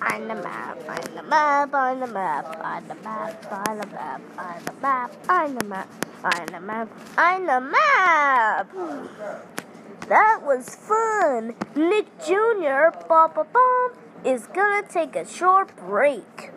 On the map, on the map, on the map, on the map, on the map, on the map, on the map, on the map, on the map. That was fun. Nick Jr. Ba ba ba is gonna take a short break.